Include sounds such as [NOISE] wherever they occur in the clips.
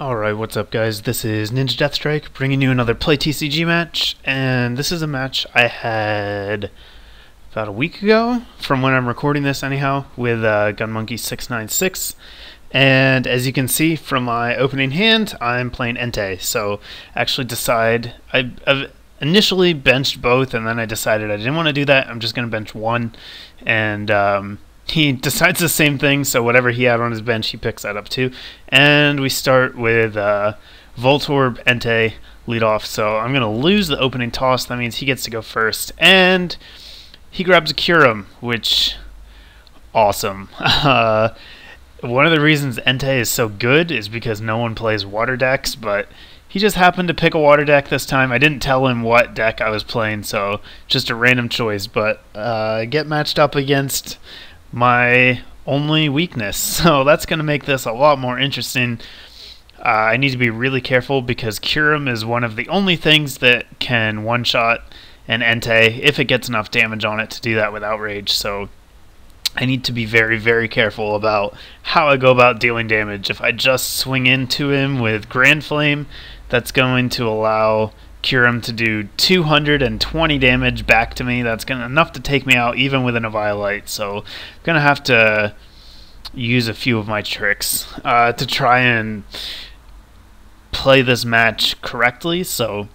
Alright, what's up guys? This is Ninja Deathstrike bringing you another Play TCG match, and this is a match I had about a week ago, from when I'm recording this anyhow, with uh, GunMonkey696, and as you can see from my opening hand, I'm playing Entei, so actually decide, I, I've initially benched both, and then I decided I didn't want to do that, I'm just going to bench one, and um, he decides the same thing, so whatever he had on his bench, he picks that up too. And we start with uh, Voltorb Entei lead off, so I'm going to lose the opening toss. That means he gets to go first. And he grabs a Kyurem, which, awesome. Uh, [LAUGHS] one of the reasons Entei is so good is because no one plays water decks, but he just happened to pick a water deck this time. I didn't tell him what deck I was playing, so just a random choice. But uh, get matched up against my only weakness. [LAUGHS] So that's going to make this a lot more interesting. Uh, I need to be really careful because Kyurem is one of the only things that can one-shot an Entei if it gets enough damage on it to do that with Outrage. So I need to be very, very careful about how I go about dealing damage. If I just swing into him with Grand Flame, that's going to allow Kyurem to do 220 damage back to me. That's gonna enough to take me out even with an Eviolite. So I'm gonna have to use a few of my tricks uh, to try and play this match correctly. So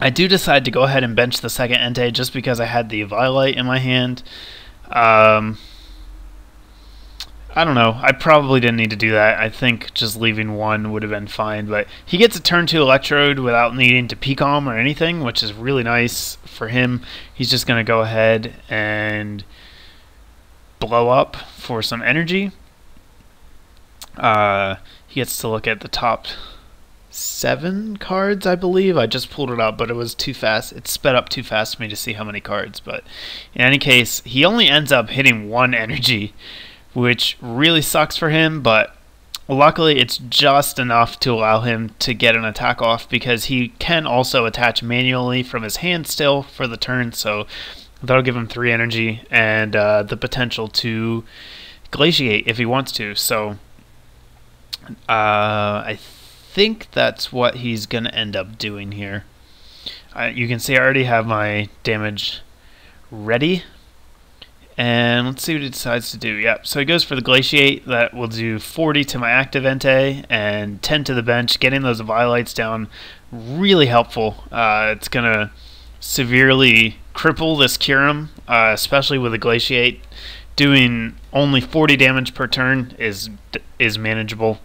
I do decide to go ahead and bench the second Entei just because I had the Eviolite in my hand. Um, I don't know. I probably didn't need to do that. I think just leaving one would have been fine. But he gets a turn two Electrode without needing to PCOM or anything, which is really nice for him. He's just going to go ahead and blow up for some energy. Uh, he gets to look at the top seven cards, I believe. I just pulled it up, but it was too fast. It sped up too fast for me to see how many cards. But in any case, he only ends up hitting one [LAUGHS] energy which really sucks for him, but luckily it's just enough to allow him to get an attack off because he can also attach manually from his hand still for the turn, so that'll give him three energy and uh, the potential to glaciate if he wants to. So uh, I think that's what he's going to end up doing here. Uh, you can see I already have my damage ready and let's see what he decides to do. Yep, so he goes for the Glaciate. That will do 40 to my active Entei and 10 to the bench. Getting those Eviolites down, really helpful. Uh, it's going to severely cripple this Kyurem, uh, especially with the Glaciate. Doing only 40 damage per turn is is manageable.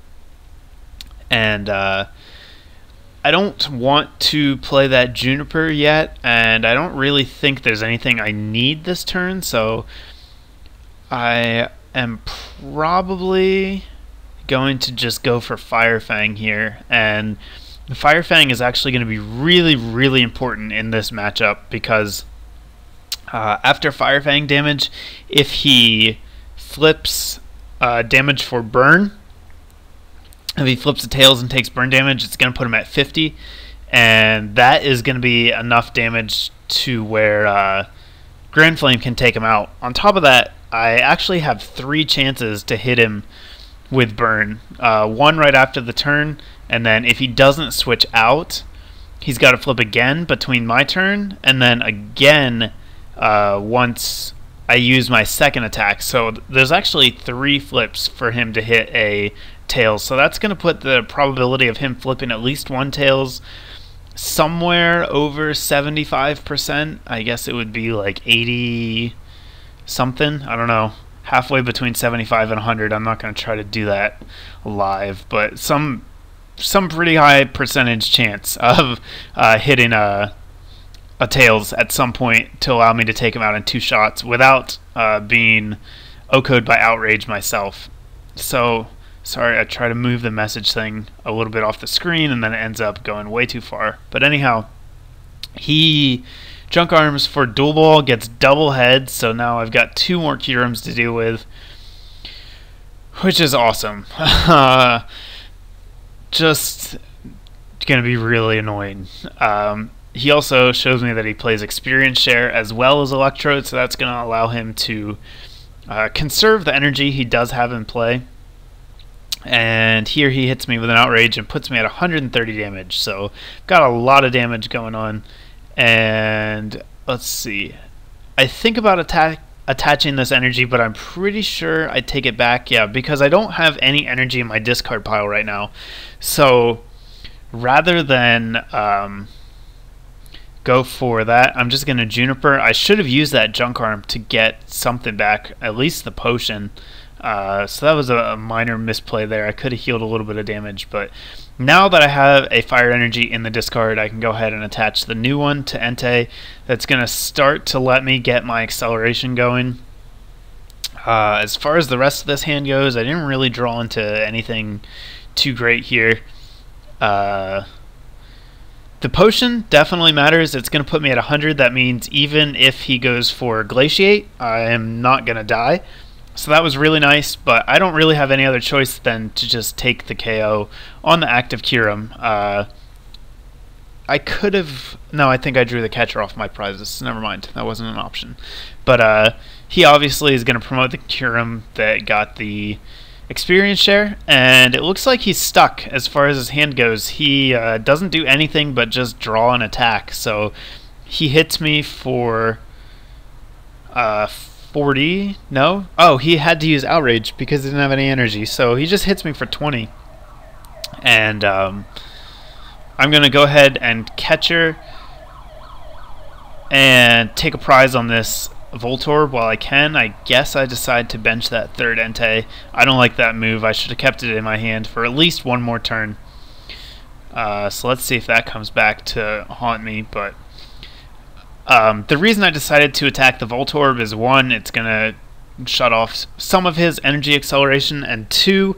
And uh, I don't want to play that Juniper yet, and I don't really think there's anything I need this turn, so I am probably going to just go for Firefang here, and Firefang is actually going to be really, really important in this matchup because uh, after Firefang damage, if he flips uh, damage for burn, if he flips the tails and takes burn damage, it's going to put him at 50. And that is going to be enough damage to where uh, Grand Flame can take him out. On top of that, I actually have three chances to hit him with burn. Uh, one right after the turn, and then if he doesn't switch out, he's got to flip again between my turn, and then again uh, once I use my second attack. So there's actually three flips for him to hit a tails. So that's going to put the probability of him flipping at least one tails somewhere over 75%. I guess it would be like 80 something. I don't know. Halfway between 75 and 100. I'm not going to try to do that live, but some some pretty high percentage chance of uh, hitting a a tails at some point to allow me to take him out in two shots without uh, being OHKO'd by outrage myself. So Sorry, I try to move the message thing a little bit off the screen and then it ends up going way too far. But anyhow, he junk arms for dual ball gets double heads, so now I've got two more Kyurems to deal with, which is awesome. [LAUGHS] just gonna be really annoying. Um, he also shows me that he plays experience share as well as electrode, so that's gonna allow him to uh, conserve the energy he does have in play And here he hits me with an outrage and puts me at 130 damage. So got a lot of damage going on. And let's see. I think about attack attaching this energy, but I'm pretty sure I take it back. Yeah, because I don't have any energy in my discard pile right now. So rather than um, go for that, I'm just going to Juniper. I should have used that Junk Arm to get something back, at least the potion. Uh, so that was a, minor misplay there. I could have healed a little bit of damage, but now that I have a Fire Energy in the discard, I can go ahead and attach the new one to Entei. That's going to start to let me get my acceleration going. Uh, as far as the rest of this hand goes, I didn't really draw into anything too great here. Uh, the potion definitely matters. It's going to put me at 100. That means even if he goes for Glaciate, I am not going to die. So that was really nice, but I don't really have any other choice than to just take the KO on the active Kyurem. Uh, I could have... No, I think I drew the catcher off my prizes. Never mind. That wasn't an option. But uh, he obviously is going to promote the Kyurem that got the experience share, and it looks like he's stuck as far as his hand goes. He uh, doesn't do anything but just draw an attack. So he hits me for uh, 40. No? Oh, he had to use outrage because he didn't have any energy. So he just hits me for 20. And um, I'm going to go ahead and catcher and take a prize on this Voltorb while I can. I guess I decide to bench that third Entei. I don't like that move. I should have kept it in my hand for at least one more turn. Uh, so let's see if that comes back to haunt me. But um, the reason I decided to attack the Voltorb is one, it's going to shut off some of his energy acceleration, and two,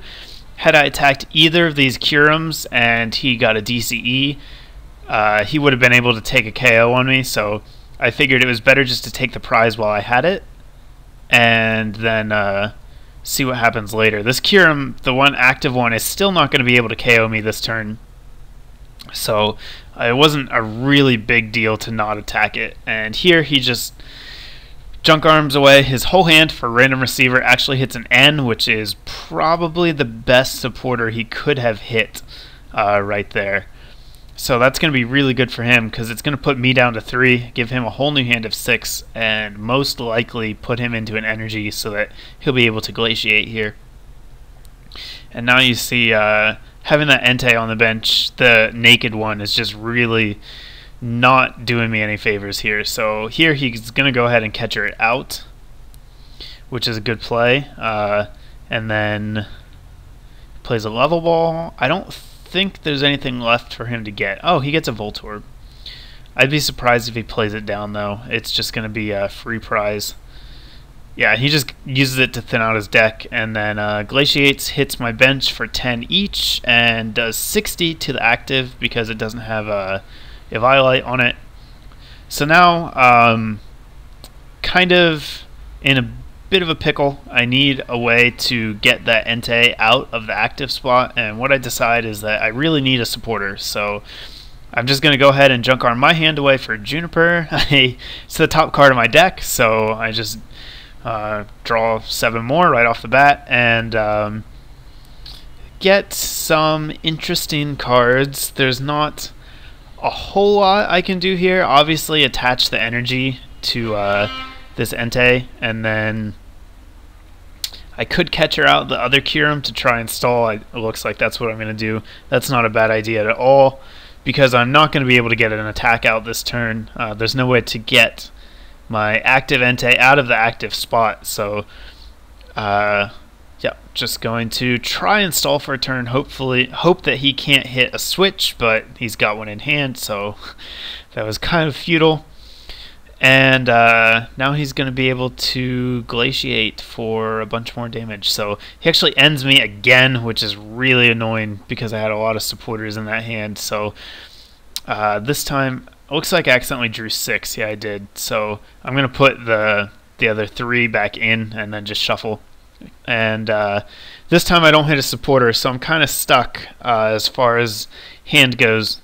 had I attacked either of these Kyurems and he got a DCE, uh, he would have been able to take a KO on me. So I figured it was better just to take the prize while I had it, and then uh, see what happens later. This Kyurem, the one active one, is still not going to be able to KO me this turn. So it wasn't a really big deal to not attack it. And here he just junk arms away. His whole hand for random receiver actually hits an N, which is probably the best supporter he could have hit uh, right there. So that's going to be really good for him because it's going to put me down to three, give him a whole new hand of six, and most likely put him into an energy so that he'll be able to glaciate here. And now you see uh, having that Entei on the bench, the naked one, is just really not doing me any favors here. So here he's going to go ahead and catcher it out, which is a good play. Uh, and then plays a level ball. I don't think there's anything left for him to get. Oh, he gets a Voltorb. I'd be surprised if he plays it down, though. It's just going to be a free prize. Yeah, he just uses it to thin out his deck, and then uh, Glaciates hits my bench for 10 each, and does 60 to the active because it doesn't have a Eviolite on it. So now, um, kind of in a bit of a pickle. I need a way to get that Entei out of the active spot, and what I decide is that I really need a supporter. So I'm just going to go ahead and junk arm my hand away for Juniper. [LAUGHS] it's the top card of my deck, so I just uh, draw seven more right off the bat, and um, get some interesting cards. There's not a whole lot I can do here. Obviously, attach the energy to uh, this Entei, and then I could catcher out the other Kyurem to try and stall. It looks like that's what I'm going to do. That's not a bad idea at all because I'm not going to be able to get an attack out this turn. Uh, there's no way to get my active Entei out of the active spot. So, uh, yeah, just going to try and stall for a turn. Hopefully, hope that he can't hit a switch, but he's got one in hand, so [LAUGHS] that was kind of futile. And uh, now he's going to be able to glaciate for a bunch more damage. So he actually ends me again, which is really annoying because I had a lot of supporters in that hand. So uh, this time, looks like I accidentally drew six. Yeah, I did. So I'm going to put the the other three back in and then just shuffle. And uh, this time I don't hit a supporter, so I'm kind of stuck uh, as far as hand goes.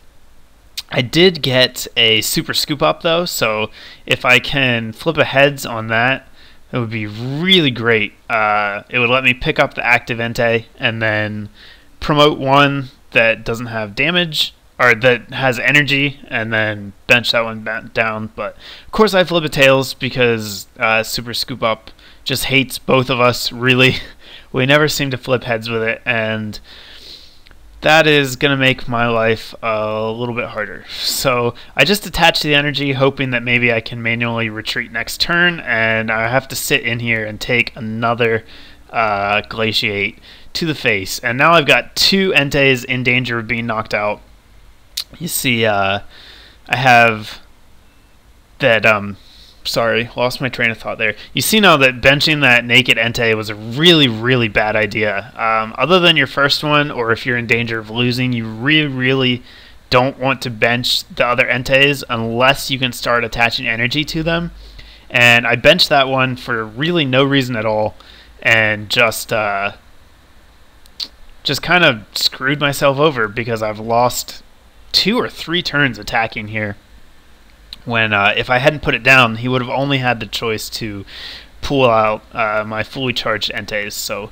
I did get a super scoop up though, so if I can flip a heads on that, It would be really great. Uh, it would let me pick up the active Entei and then promote one that doesn't have damage or that has energy and then bench that one down. But of course, I flip a tails because uh, Super Scoop Up just hates both of us, really. [LAUGHS] we never seem to flip heads with it, and that is going to make my life a little bit harder. So I just attach the energy, hoping that maybe I can manually retreat next turn, and I have to sit in here and take another uh, Glaciate to the face. And now I've got two Enteis in danger of being knocked out. You see, uh, I have that um, sorry, lost my train of thought there. You see now that benching that naked Entei was a really, really bad idea. Um, other than your first one, or if you're in danger of losing, you really, really don't want to bench the other Enteis unless you can start attaching energy to them. And I benched that one for really no reason at all, and just uh, just kind of screwed myself over because I've lost two or three turns attacking here when uh, if I hadn't put it down, he would have only had the choice to pull out uh, my fully charged Enteis. So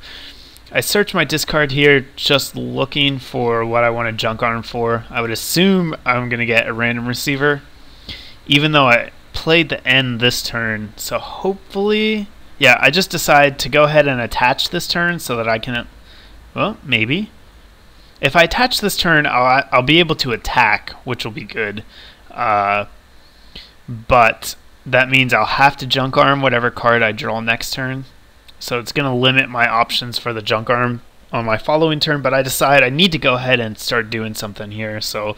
I search my discard here, just looking for what I want to junk arm for. I would assume I'm going to get a random receiver, even though I played the N this turn. So hopefully, yeah, I just decide to go ahead and attach this turn so that I can, well, maybe. If I attach this turn, I'll, I'll be able to attack, which will be good. Uh, but that means I'll have to junk arm whatever card I draw next turn. So it's going to limit my options for the junk arm on my following turn, but I decide I need to go ahead and start doing something here. So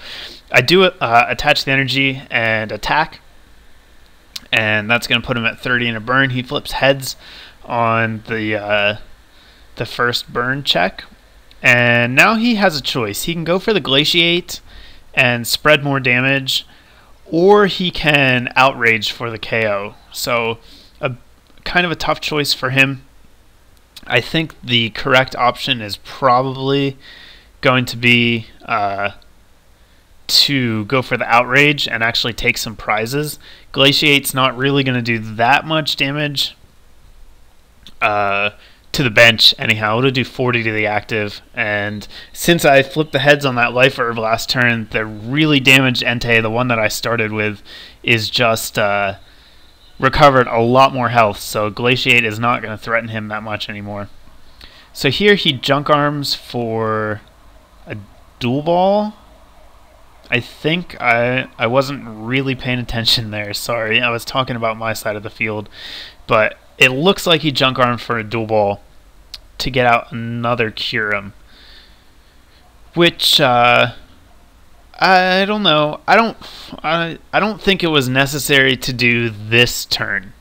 I do uh, attach the energy and attack, and that's going to put him at 30 in a burn. He flips heads on the uh, the first burn check, and now he has a choice. He can go for the glaciate and spread more damage, or he can outrage for the KO. So, a kind of a tough choice for him. I think the correct option is probably going to be uh, to go for the outrage and actually take some prizes. Glaciate's not really going to do that much damage. Uh, to the bench anyhow. It'll do 40 to the active. And since I flipped the heads on that life herb last turn, the really damaged Entei, the one that I started with, is just uh, recovered a lot more health. So Glaciate is not going to threaten him that much anymore. So here he junk arms for a dual ball. I think I I wasn't really paying attention [LAUGHS] there. Sorry, I was talking about my side of the field, but it looks like he junk armed for a dual ball to get out another Kyurem. Which uh, I don't know. I don't I, I don't think it was necessary to do this turn.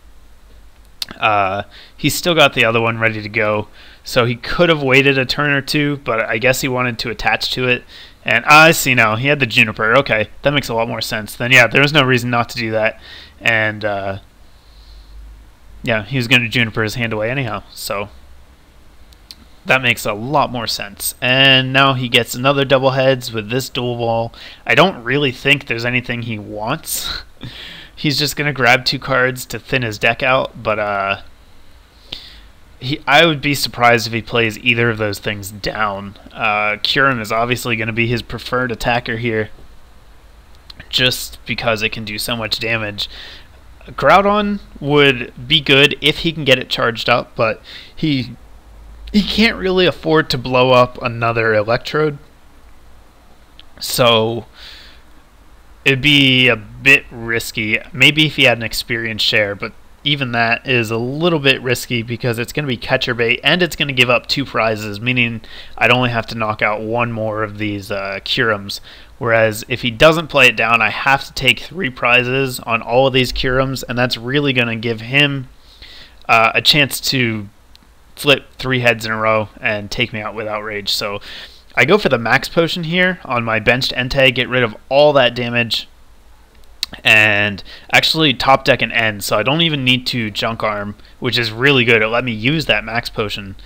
Uh, he's still got the other one ready to go, so he could have waited a turn or two, but I guess he wanted to attach to it. And I see now he had the juniper. Okay, that makes a lot more sense. Then yeah, there was no reason not to do that, and uh, yeah, he was going to juniper his hand away anyhow. So that makes a lot more sense. And now he gets another double heads with this dual ball. I don't really think there's anything he wants. [LAUGHS] He's just going to grab two cards to thin his deck out, but uh, he, I would be surprised if he plays either of those things down. Uh, is obviously going to be his preferred attacker here, just because it can do so much damage. Groudon would be good if he can get it charged up, but he he can't really afford to blow up another electrode. So it'd be a bit risky. Maybe if he had an experience share, but even that is a little bit risky because it's going to be catcher bait and it's going to give up two prizes, meaning I'd only have to knock out one more of these uh, Kyurems. Whereas if he doesn't play it down, I have to take three prizes on all of these Kyurems, and that's really going to give him uh, a chance to flip three heads in a row and take me out with outrage. So I go for the max potion here on my benched Entei, get rid of all that damage, and actually top deck an N, so I don't even need to junk arm, which is really good. It let me use that max potion.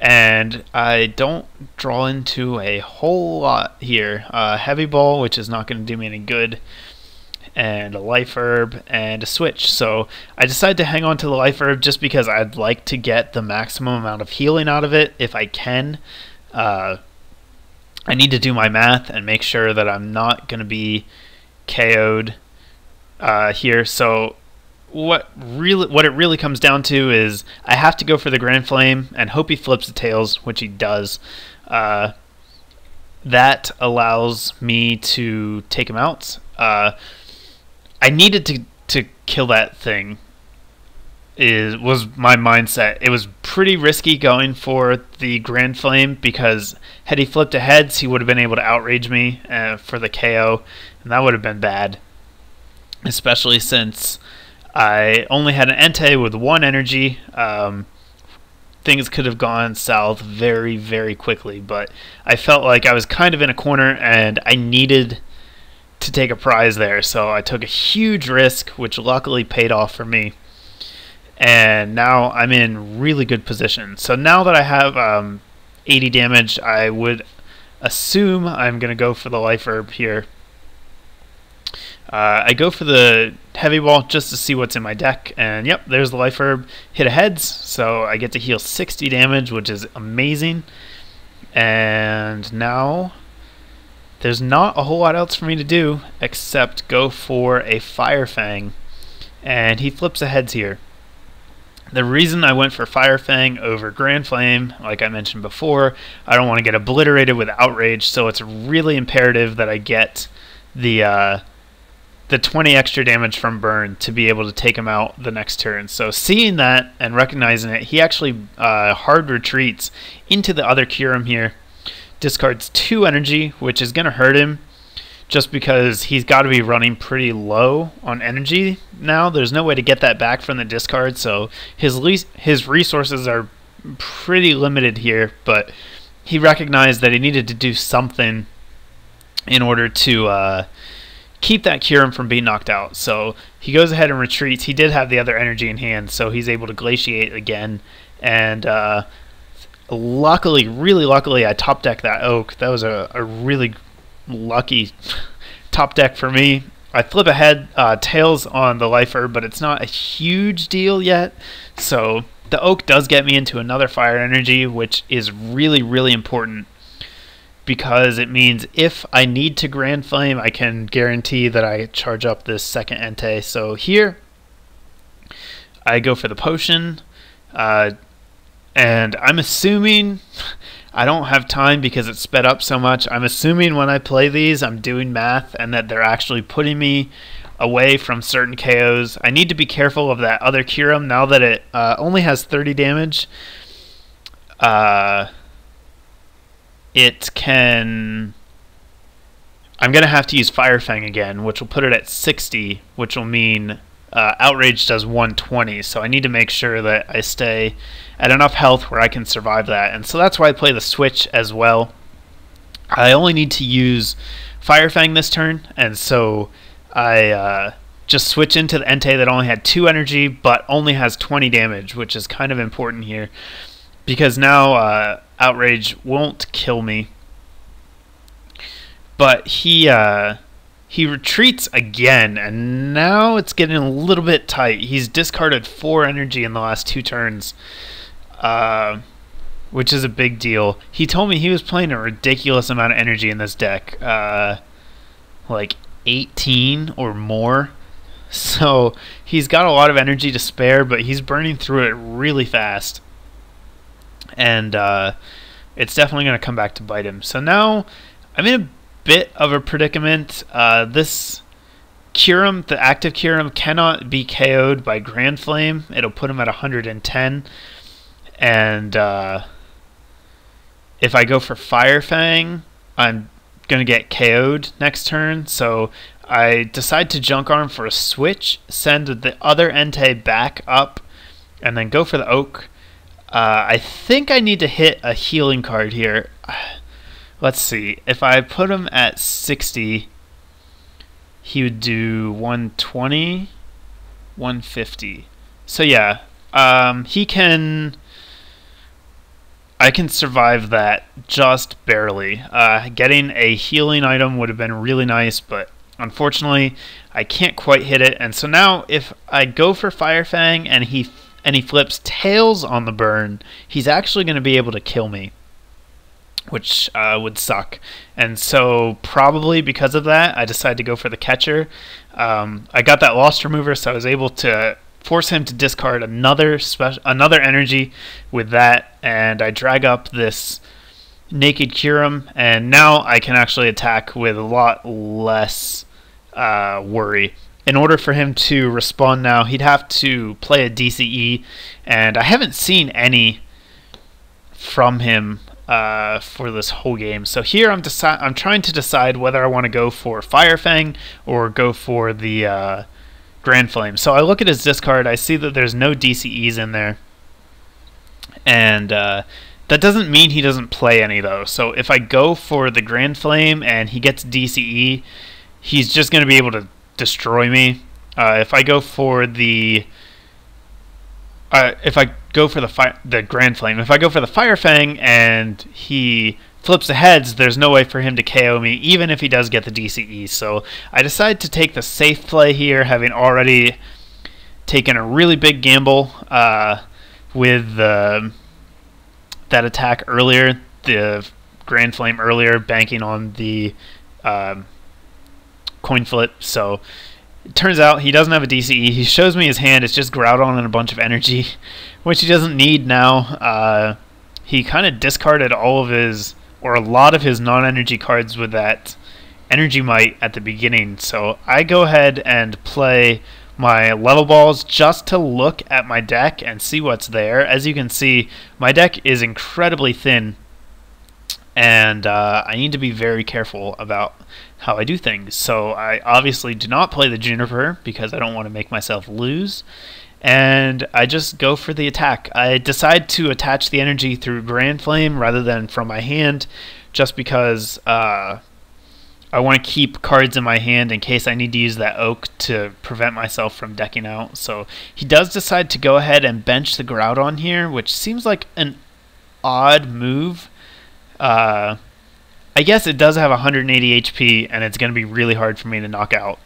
And I don't draw into a whole lot here. Uh, heavy ball, which is not going to do me any good. And a life herb and a switch. So I decided to hang on to the life herb just because I'd like to get the maximum amount of healing out of it if I can. Uh, I need to do my math and make sure that I'm not going to be KO'd uh, here. So what really what it really comes down to is I have to go for the Grand Flame and hope he flips the tails, which he does. Uh, that allows me to take him out. Uh, I needed to to kill that thing. Is was my mindset. It was pretty risky going for the Grand Flame because had he flipped a heads, he would have been able to outrage me uh, for the KO, and that would have been bad. Especially since I only had an Entei with one energy. Um, things could have gone south very, very quickly, but I felt like I was kind of in a corner and I needed to take a prize there. So I took a huge risk, which luckily paid off for me. And now I'm in really good position. So now that I have um, 80 damage, I would assume I'm going to go for the life herb here. Uh, I go for the heavy ball just to see what's in my deck, and yep, there's the life herb. Hit a heads, so I get to heal 60 damage, which is amazing. And now there's not a whole lot else for me to do except go for a Fire Fang. And he flips the heads here. The reason I went for Fire Fang over Grand Flame, like I mentioned before, I don't want to get obliterated with Outrage, so it's really imperative that I get the uh, the 20 extra damage from Burn to be able to take him out the next turn. So seeing that and recognizing it, he actually uh, hard retreats into the other Kyurem here discards two energy, which is going to hurt him just because he's got to be running pretty low on energy now. There's no way to get that back from the discard, so his least, his resources are pretty limited here, but he recognized that he needed to do something in order to uh, keep that Kyurem from being knocked out. So he goes ahead and retreats. He did have the other energy in hand, so he's able to glaciate again and uh, luckily, really luckily, I top deck that oak. That was a, a really lucky [LAUGHS] top deck for me. I flip ahead uh, tails on the life herb, but it's not a huge deal yet. So the oak does get me into another fire energy, which is really, really important because it means if I need to Grand Flame, I can guarantee that I charge up this second Entei. So here, I go for the potion. Uh, and I'm assuming I don't have time because it's sped up so much. I'm assuming when I play these, I'm doing math and that they're actually putting me away from certain KOs. I need to be careful of that other Kyurem now that it uh, only has 30 damage. Uh, it can. I'm going to have to use Fire Fang again, which will put it at 60, which will mean uh, Outrage does 120, so I need to make sure that I stay at enough health where I can survive that. And so that's why I play the Switch as well. I only need to use Fire Fang this turn, and so I uh, just switch into the Entei that only had 2 energy but only has 20 damage, which is kind of important here. Because now uh, Outrage won't kill me. But he... Uh, he retreats again, and now it's getting a little bit tight. He's discarded four energy in the last two turns, uh, which is a big deal. He told me he was playing a ridiculous amount of energy in this deck, uh, like 18 or more. [LAUGHS] So he's got a lot of energy to spare, but he's burning through it really fast. And uh, it's definitely going to come back to bite him. So now I'm in a bit of a predicament. Uh, this Kyurem, the active Kyurem, cannot be KO'd by Grand Flame. It'll put him at 110. And uh, if I go for Fire Fang, I'm going to get KO'd next turn. So I decide to Junk Arm for a switch, send the other Entei back up, and then go for the Oak. Uh, I think I need to hit a healing card here. [SIGHS] Let's see. If I put him at 60, he would do 120, 150. So yeah, um, he can... I can survive that just barely. Uh, getting a healing item would have been really nice, but unfortunately, I can't quite hit it. And so now, if I go for Fire Fang and he and he flips tails on the burn, he's actually going to be able to kill me, which uh, would suck. And so, probably because of that, I decided to go for the catcher. Um, I got that Lost Remover, so I was able to force him to discard another special another energy with that, and I drag up this Naked Kyurem, and now I can actually attack with a lot less uh, worry. In order for him to respond now, he'd have to play a DCE, and I haven't seen any from him uh, for this whole game. So here I'm deci- I'm trying to decide whether I want to go for Fire Fang or go for the uh, Grand Flame. So I look at his discard, I see that there's no DCEs in there, and uh, that doesn't mean he doesn't play any though. So if I go for the Grand Flame and he gets DCE, he's just going to be able to destroy me. Uh, if I go for the uh, if I go for the the Grand Flame, if I go for the Fire Fang and he flips the heads, there's no way for him to KO me, even if he does get the DCE. So I decide to take the safe play here, having already taken a really big gamble uh, with the that attack earlier, the Grand Flame earlier, banking on the um, coin flip. So it turns out he doesn't have a DCE. He shows me his hand. It's just Groudon and a bunch of energy, which he doesn't need now. Uh, he kind of discarded all of his, or a lot of his non-energy cards with that Energymite at the beginning. So I go ahead and play my level balls just to look at my deck and see what's there. As you can see, my deck is incredibly thin, and uh, I need to be very careful about how I do things. So I obviously do not play the Juniper because I don't want to make myself lose. And I just go for the attack. I decide to attach the energy through Grand Flame rather than from my hand just because uh, I want to keep cards in my hand in case I need to use that oak to prevent myself from decking out. So he does decide to go ahead and bench the Groudon here, which seems like an odd move. Uh, I guess it does have 180 HP, and it's going to be really hard for me to knock out.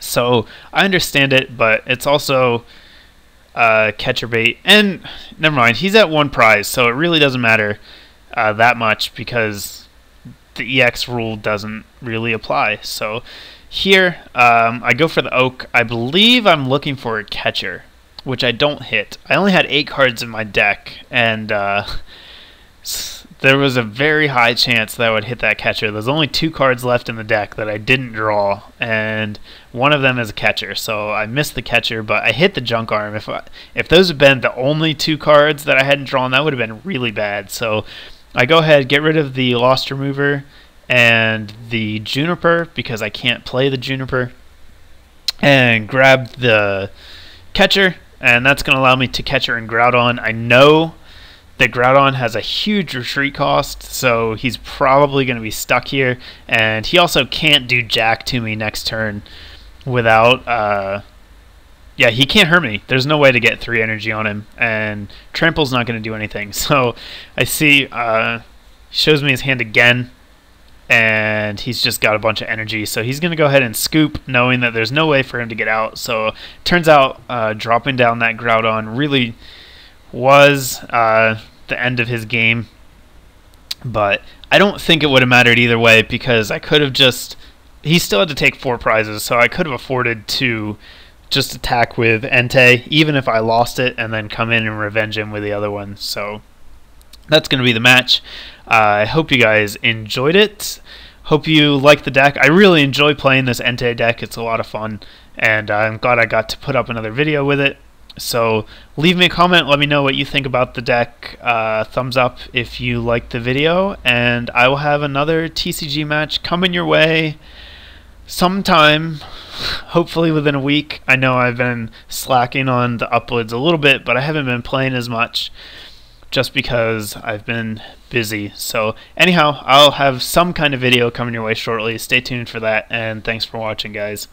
So I understand it, but it's also uh, catcher bait. And never mind, he's at one prize, so it really doesn't matter uh, that much because the EX rule doesn't really apply. So here, um, I go for the Oak. I believe I'm looking for a catcher, which I don't hit. I only had eight cards in my deck, and uh, there was a very high chance that I would hit that catcher. There's only two cards left in the deck that I didn't draw, and one of them is a catcher. So I missed the catcher, but I hit the junk arm. If I, if those had been the only two cards that I hadn't drawn, that would have been really bad. So I go ahead, get rid of the Lost Remover and the Juniper because I can't play the Juniper, and grab the catcher, and that's going to allow me to catcher and Groudon. I know that Groudon has a huge retreat cost, so he's probably going to be stuck here, and he also can't do Jack to me next turn without uh, yeah, he can't hurt me. There's no way to get three energy on him, and Trample's not going to do anything. [LAUGHS] So I see, uh, shows me his hand again, and he's just got a bunch of energy. So he's going to go ahead and scoop, knowing that there's no way for him to get out. So turns out uh, dropping down that Groudon really was uh, the end of his game. But I don't think it would have mattered either way because I could have just. He still had to take four prizes, so I could have afforded to just attack with Entei, even if I lost it, and then come in and revenge him with the other one. So that's going to be the match. Uh, I hope you guys enjoyed it. Hope you like the deck. I really enjoy playing this Entei deck. It's a lot of fun, and I'm glad I got to put up another video with it. So leave me a comment. Let me know what you think about the deck. Uh, thumbs up if you liked the video, and I will have another TCG match coming your way sometime, hopefully within a week. I know I've been slacking on the uploads a little bit, but I haven't been playing as much just because I've been busy. So, anyhow, I'll have some kind of video coming your way shortly. Stay tuned for that, and thanks for watching, guys.